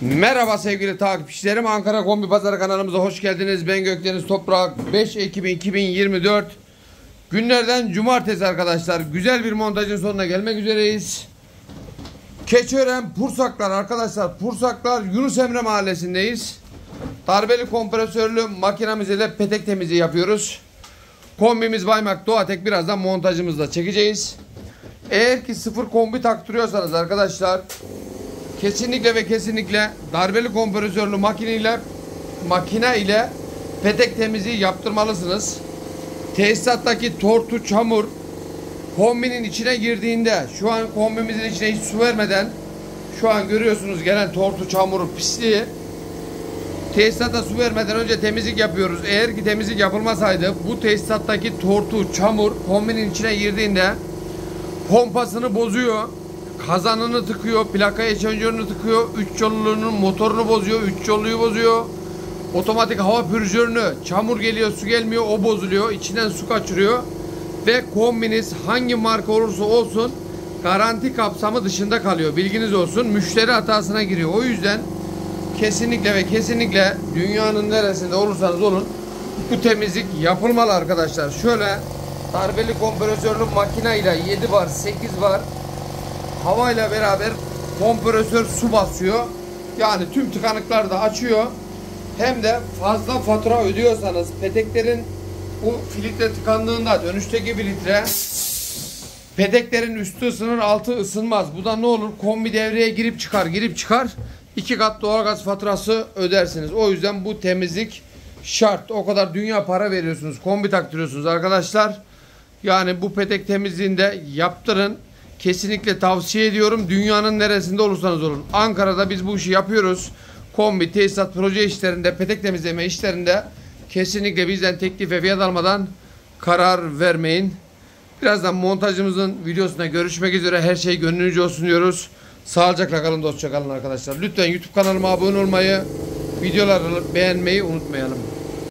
Merhaba sevgili takipçilerim. Ankara Kombi Pazarı kanalımıza hoş geldiniz. Ben Gökdeniz Toprak. 5 Ekim 2024 günlerden cumartesi arkadaşlar. Güzel bir montajın sonuna gelmek üzereyiz. Keçiören Pursaklar arkadaşlar. Pursaklar Yunus Emre mahallesindeyiz. Darbeli kompresörlü makinamızla de petek temizliği yapıyoruz. Kombimiz Baymak Doğatek birazdan montajımızda çekeceğiz. Eğer ki sıfır kombi taktırıyorsanız arkadaşlar kesinlikle ve kesinlikle darbeli kompresörlü makine ile makine ile petek temizliği yaptırmalısınız. Tesisattaki tortu çamur kombinin içine girdiğinde şu an kombimizin içine hiç su vermeden şu an görüyorsunuz gelen tortu çamuru pisliği tesisata su vermeden önce temizlik yapıyoruz. Eğer ki temizlik yapılmasaydı bu tesisattaki tortu çamur kombinin içine girdiğinde pompasını bozuyor kazanını tıkıyor, plaka eşanjörünü tıkıyor, üç yolluğunun motorunu bozuyor, üç yolluyu bozuyor. Otomatik hava pürjörünü, çamur geliyor, su gelmiyor, o bozuluyor. içinden su kaçırıyor. Ve kombiniz hangi marka olursa olsun garanti kapsamı dışında kalıyor. Bilginiz olsun. Müşteri hatasına giriyor. O yüzden kesinlikle ve kesinlikle dünyanın neresinde olursanız olun bu temizlik yapılmalı arkadaşlar. Şöyle darbeli kompresörlü makine ile 7 var, 8 var havayla beraber kompresör su basıyor. Yani tüm tıkanıkları da açıyor. Hem de fazla fatura ödüyorsanız peteklerin bu filtre tıkandığında dönüşteki filtre peteklerin üstü ısınır altı ısınmaz. Bu da ne olur kombi devreye girip çıkar girip çıkar. iki kat doğalgaz faturası ödersiniz. O yüzden bu temizlik şart. O kadar dünya para veriyorsunuz. Kombi taktırıyorsunuz arkadaşlar. Yani bu petek temizliğinde yaptırın. Kesinlikle tavsiye ediyorum. Dünyanın neresinde olursanız olun. Ankara'da biz bu işi yapıyoruz. Kombi, tesisat, proje işlerinde, petek temizleme işlerinde kesinlikle bizden teklif ve fiyat almadan karar vermeyin. Birazdan montajımızın videosunda görüşmek üzere. Her şey gönlünüzce olsun diyoruz. Sağlıcakla kalın, dostça kalın arkadaşlar. Lütfen YouTube kanalıma abone olmayı, videoları beğenmeyi unutmayalım.